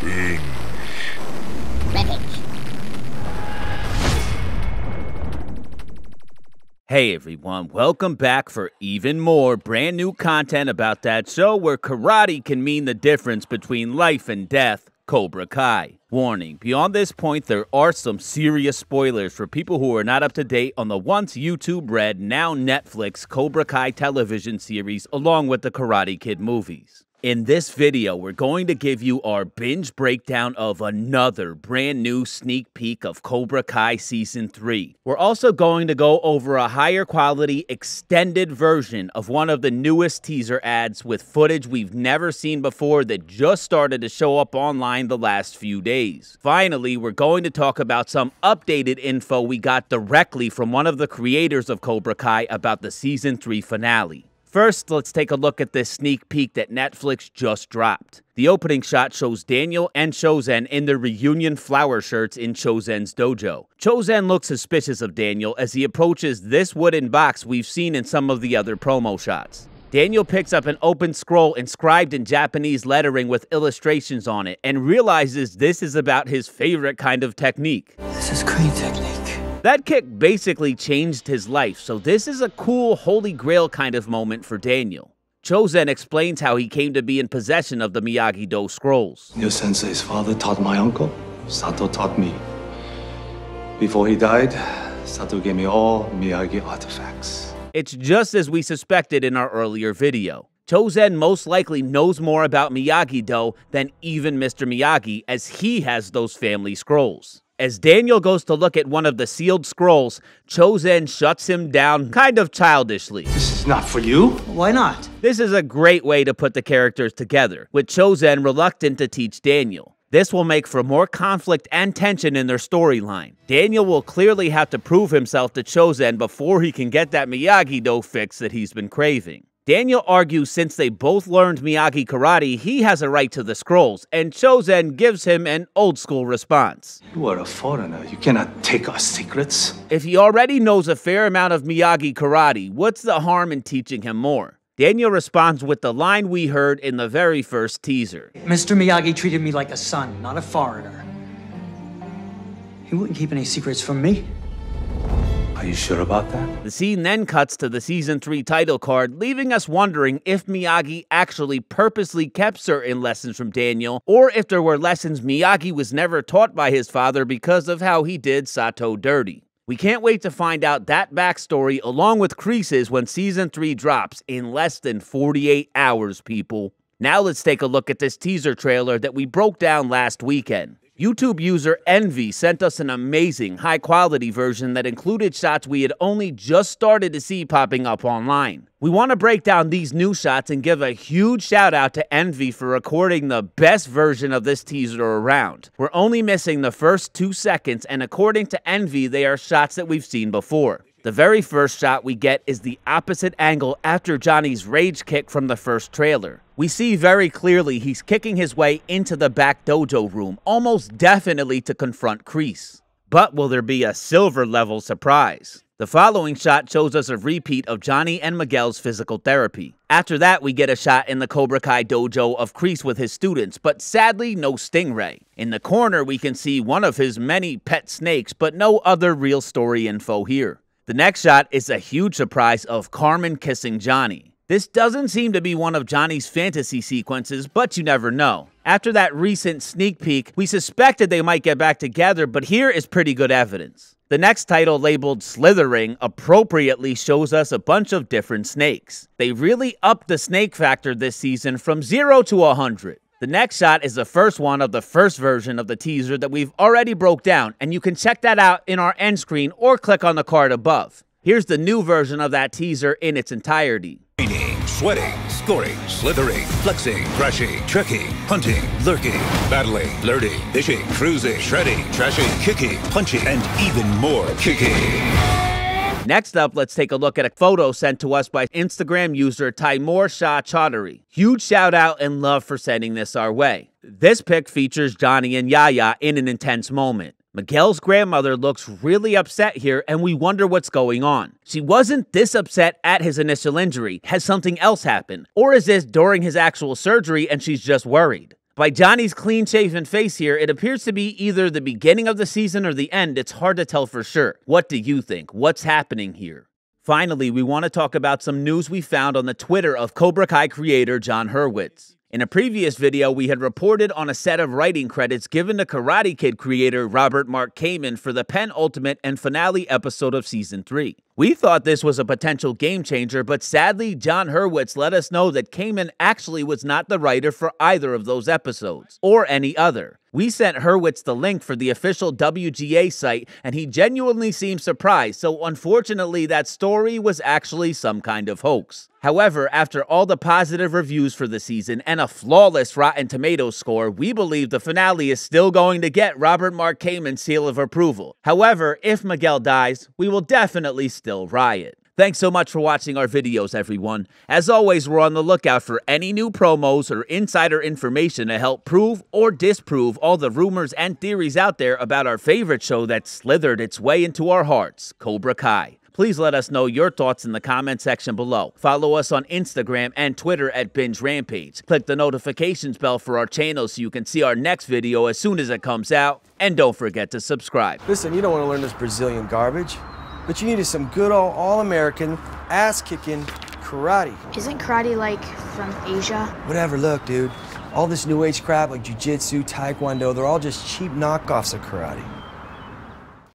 Binge. Hey everyone, welcome back for even more brand new content about that show where karate can mean the difference between life and death, Cobra Kai. Warning, beyond this point, there are some serious spoilers for people who are not up to date on the once YouTube Red, now Netflix Cobra Kai television series along with the Karate Kid movies. In this video, we're going to give you our binge breakdown of another brand new sneak peek of Cobra Kai Season 3. We're also going to go over a higher quality extended version of one of the newest teaser ads with footage we've never seen before that just started to show up online the last few days. Finally, we're going to talk about some updated info we got directly from one of the creators of Cobra Kai about the Season 3 finale. First, let's take a look at this sneak peek that Netflix just dropped. The opening shot shows Daniel and Chozen in their reunion flower shirts in Chozen's dojo. Chozen looks suspicious of Daniel as he approaches this wooden box we've seen in some of the other promo shots. Daniel picks up an open scroll inscribed in Japanese lettering with illustrations on it and realizes this is about his favorite kind of technique. This is crane technique. That kick basically changed his life, so this is a cool holy grail kind of moment for Daniel. Chozen explains how he came to be in possession of the Miyagi-Do scrolls. Your sensei's father taught my uncle. Sato taught me. Before he died, Sato gave me all Miyagi artifacts. It's just as we suspected in our earlier video. Chozen most likely knows more about Miyagi-Do than even Mr. Miyagi as he has those family scrolls. As Daniel goes to look at one of the sealed scrolls, Chozen shuts him down kind of childishly. This is not for you? Why not? This is a great way to put the characters together, with Chozen reluctant to teach Daniel. This will make for more conflict and tension in their storyline. Daniel will clearly have to prove himself to Chozen before he can get that Miyagi-Do fix that he's been craving. Daniel argues since they both learned Miyagi karate, he has a right to the scrolls, and Chozen gives him an old school response. You are a foreigner. You cannot take our secrets. If he already knows a fair amount of Miyagi karate, what's the harm in teaching him more? Daniel responds with the line we heard in the very first teaser. Mr. Miyagi treated me like a son, not a foreigner. He wouldn't keep any secrets from me. Are you sure about that? The scene then cuts to the season 3 title card, leaving us wondering if Miyagi actually purposely kept certain lessons from Daniel, or if there were lessons Miyagi was never taught by his father because of how he did Sato dirty. We can't wait to find out that backstory along with Kreese's when season 3 drops in less than 48 hours, people. Now let's take a look at this teaser trailer that we broke down last weekend. YouTube user Envy sent us an amazing, high quality version that included shots we had only just started to see popping up online. We want to break down these new shots and give a huge shout out to Envy for recording the best version of this teaser around. We're only missing the first two seconds, and according to Envy, they are shots that we've seen before. The very first shot we get is the opposite angle after Johnny's rage kick from the first trailer. We see very clearly he's kicking his way into the back dojo room, almost definitely to confront Kreese. But will there be a silver level surprise? The following shot shows us a repeat of Johnny and Miguel's physical therapy. After that, we get a shot in the Cobra Kai dojo of Kreese with his students, but sadly, no Stingray. In the corner, we can see one of his many pet snakes, but no other real story info here. The next shot is a huge surprise of Carmen kissing Johnny. This doesn't seem to be one of Johnny's fantasy sequences, but you never know. After that recent sneak peek, we suspected they might get back together, but here is pretty good evidence. The next title, labeled Slithering, appropriately shows us a bunch of different snakes. They really upped the snake factor this season from 0 to 100. The next shot is the first one of the first version of the teaser that we've already broke down, and you can check that out in our end screen or click on the card above. Here's the new version of that teaser in its entirety. Training, sweating, scoring, slithering, flexing, crashing, trekking, hunting, lurking, battling, flirting, fishing, cruising, shredding, trashing, kicking, punching, and even more kicking. Next up, let's take a look at a photo sent to us by Instagram user Timur Shah Chaudhary. Huge shout out and love for sending this our way. This pic features Johnny and Yaya in an intense moment. Miguel's grandmother looks really upset here, and we wonder what's going on. She wasn't this upset at his initial injury. Has something else happened? Or is this during his actual surgery and she's just worried? By Johnny's clean shaven face here, it appears to be either the beginning of the season or the end. It's hard to tell for sure. What do you think? What's happening here? Finally, we want to talk about some news we found on the Twitter of Cobra Kai creator Jon Hurwitz. In a previous video, we had reported on a set of writing credits given to Karate Kid creator Robert Mark Kamen for the penultimate and finale episode of Season 3. We thought this was a potential game changer, but sadly, Jon Hurwitz let us know that Kamen actually was not the writer for either of those episodes, or any other. We sent Hurwitz the link for the official WGA site, and he genuinely seemed surprised, so unfortunately, that story was actually some kind of hoax. However, after all the positive reviews for the season and a flawless Rotten Tomatoes score, we believe the finale is still going to get Robert Mark Kamen's seal of approval. However, if Miguel dies, we will definitely still riot. Thanks so much for watching our videos, everyone. As always, we're on the lookout for any new promos or insider information to help prove or disprove all the rumors and theories out there about our favorite show that slithered its way into our hearts, Cobra Kai. Please let us know your thoughts in the comment section below. Follow us on Instagram and Twitter at Binge Rampage. Click the notifications bell for our channel so you can see our next video as soon as it comes out. And don't forget to subscribe. Listen, you don't want to learn this Brazilian garbage. But you needed some good old all-American, ass-kicking karate. Isn't karate like from Asia? Whatever, look, dude. All this new age crap like jujitsu, taekwondo, they're all just cheap knockoffs of karate.